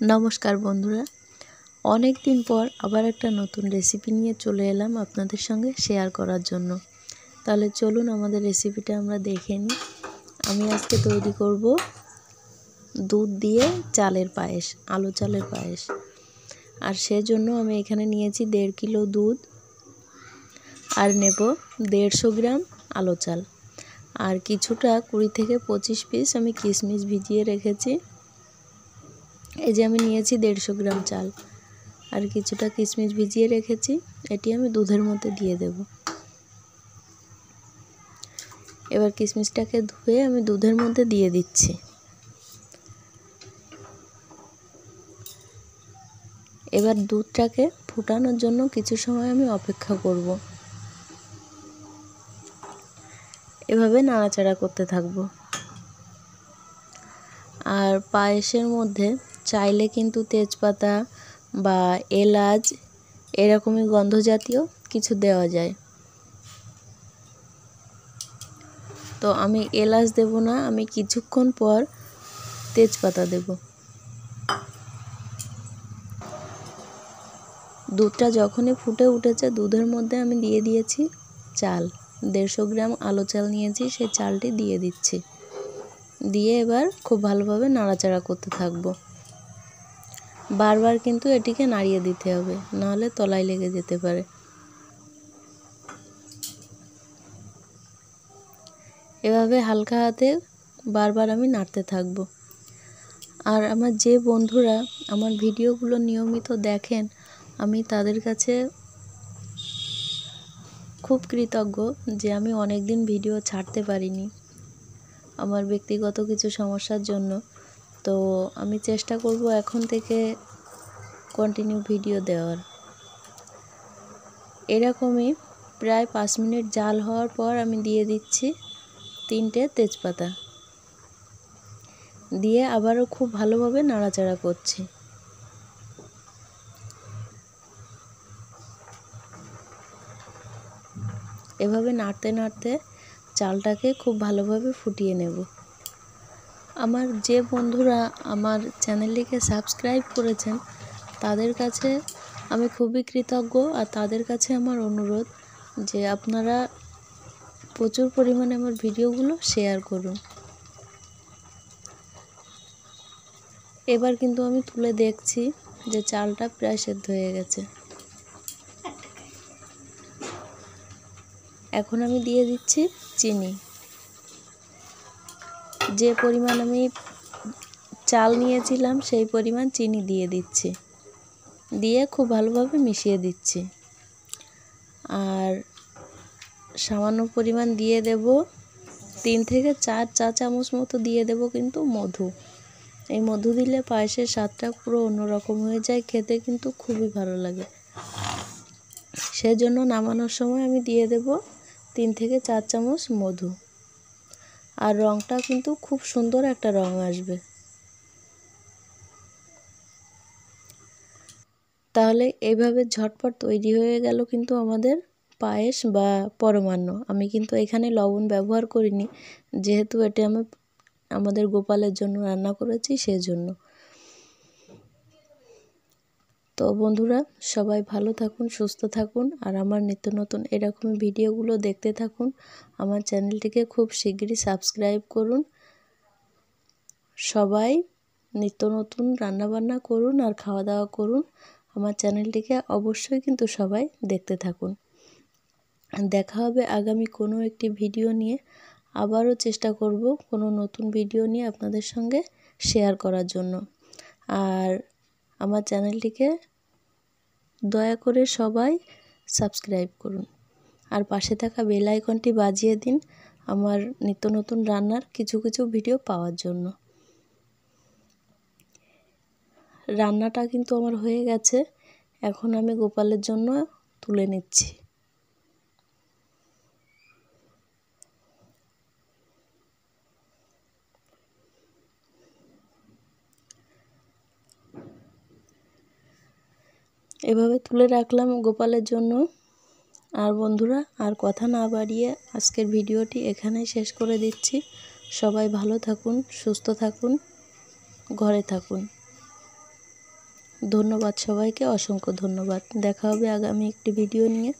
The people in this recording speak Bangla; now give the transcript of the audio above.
নমস্কার বন্ধুরা। অনেক দিন পর আবার একটা নতুন রেসিপি নিয়ে চলে এলাম আপনাদের সঙ্গে শেয়ার করার জন্য। তাহলে চলুন আমাদের রেসিপিটা আমরা দেখে নিই। আমি আজকে তৈরি করব দুধ দিয়ে চালের পায়েস, আলু চালের পায়েস। আর সেজন্য আমি এখানে নিয়েছি দেড় কিলো দুধ, আর নেব দেড়শো গ্রাম আলো চাল। আর কিছুটা কুড়ি থেকে পঁচিশ পিস আমি কিশমিশ ভিজিয়ে রেখেছি। এই যে আমি নিয়েছি দেড়শো গ্রাম চাল আর কিছুটা কিশমিশ ভিজিয়ে রেখেছি, এটি আমি দুধের মধ্যে দিয়ে দেব। এবার কিশমিশটাকে ধুয়ে আমি দুধের মধ্যে দিয়ে দিচ্ছি। এবার দুধটাকে ফুটানোর জন্য কিছু সময় আমি অপেক্ষা করব। এভাবে নাড়াচাড়া করতে থাকব। আর পায়েসের মধ্যে চাইলে কিন্তু তেজপাতা বা এলাচ এরকমই গন্ধ জাতীয় কিছু দেওয়া যায়। তো আমি এলাচ দেব না, আমি কিছুক্ষণ পর তেজপাতা দেব। দুধটা যখনই ফুটে উঠেছে, দুধের মধ্যে আমি দিয়ে দিয়েছি চাল। দেড়শো গ্রাম আলো চাল নিয়েছি, সেই চালটি দিয়ে দিচ্ছি। দিয়ে এবার খুব ভালোভাবে নাড়াচাড়া করতে থাকব। বারবার কিন্তু এটিকে নাড়িয়ে দিতে হবে, নাহলে তলায় লেগে যেতে পারে। এভাবে হালকা হাতে বারবার আমি নাড়তে থাকব। আর আমার যে বন্ধুরা আমার ভিডিওগুলো নিয়মিত দেখেন, আমি তাদের কাছে খুব কৃতজ্ঞ যে আমি অনেক দিন ভিডিও ছাড়তে পারিনি। আমার ব্যক্তিগত কিছু সমস্যার জন্য তো আমি চেষ্টা করব এখন থেকে কন্টিনিউ ভিডিও দেওয়ার। এরকমই প্রায় পাঁচ মিনিট জাল হওয়ার পর আমি দিয়ে দিচ্ছি তিনটে তেজপাতা। দিয়ে আবারও খুব ভালোভাবে নাড়াচাড়া করছি। এভাবে নাড়তে নাড়তে চালটাকে খুব ভালোভাবে ফুটিয়ে নেব। আমার যে বন্ধুরা আমার চ্যানেলটিকে সাবস্ক্রাইব করেছেন, তাদের কাছে আমি খুবই কৃতজ্ঞ আর তাদের কাছে আমার অনুরোধ যে আপনারা প্রচুর পরিমাণে আমার ভিডিওগুলো শেয়ার করুন। এবার কিন্তু আমি তুলে দেখছি যে চালটা প্রায় সেদ্ধ হয়ে গেছে। এখন আমি দিয়ে দিচ্ছি চিনি। যে পরিমাণ আমি চাল নিয়েছিলাম, সেই পরিমাণ চিনি দিয়ে দিচ্ছি। দিয়ে খুব ভালোভাবে মিশিয়ে দিচ্ছি। আর সামান্য পরিমাণ দিয়ে দেব, তিন থেকে চার চা চামচ মতো দিয়ে দেব কিন্তু মধু। এই মধু দিলে পায়েসের স্বাদটা পুরো অন্যরকম হয়ে যায়, খেতে কিন্তু খুবই ভালো লাগে। সেজন্য নামানোর সময় আমি দিয়ে দেব তিন থেকে চার চামচ মধু। আর রঙটা কিন্তু খুব সুন্দর একটা রঙ আসবে। তাহলে এইভাবে ঝটপট তৈরি হয়ে গেল কিন্তু আমাদের পায়েস বা পরমান্ন। আমি কিন্তু এখানে লবণ ব্যবহার করিনি, যেহেতু এটা আমি আমাদের গোপালের জন্য রান্না করেছি সেজন্য। তো বন্ধুরা, সবাই ভালো থাকুন, সুস্থ থাকুন, আর আমার নিত্য নতুন এরকম ভিডিওগুলো দেখতে থাকুন। আমার চ্যানেলটিকে খুব শীঘ্রই সাবস্ক্রাইব করুন। সবাই নিত্য নতুন রান্নাবান্না করুন আর খাওয়া দাওয়া করুন। আমার চ্যানেলটিকে অবশ্যই কিন্তু সবাই দেখতে থাকুন। দেখা হবে আগামী কোনো একটি ভিডিও নিয়ে। আবারও চেষ্টা করব কোনো নতুন ভিডিও নিয়ে আপনাদের সঙ্গে শেয়ার করার জন্য। আর আমার চ্যানেলটিকে দয়া করে সবাই সাবস্ক্রাইব করুন। আর পাশে থাকা বেল আইকনটি বাজিয়ে দিন আমার নিত্য নতুন রান্নার কিছু কিছু ভিডিও পাওয়ার জন্য। রান্নাটা কিন্তু আমার হয়ে গেছে। এখন আমি গোপালের জন্য তুলে নিচ্ছি। এভাবে তুলে রাখলাম গোপালের জন্য। আর বন্ধুরা, আর কথা না বাড়িয়ে আজকের ভিডিওটি এখানেই শেষ করে দিচ্ছি। সবাই ভালো থাকুন, সুস্থ থাকুন, ঘরে থাকুন। ধন্যবাদ সবাইকে, অসংখ্য ধন্যবাদ। দেখা হবে আগামী একটি ভিডিও নিয়ে।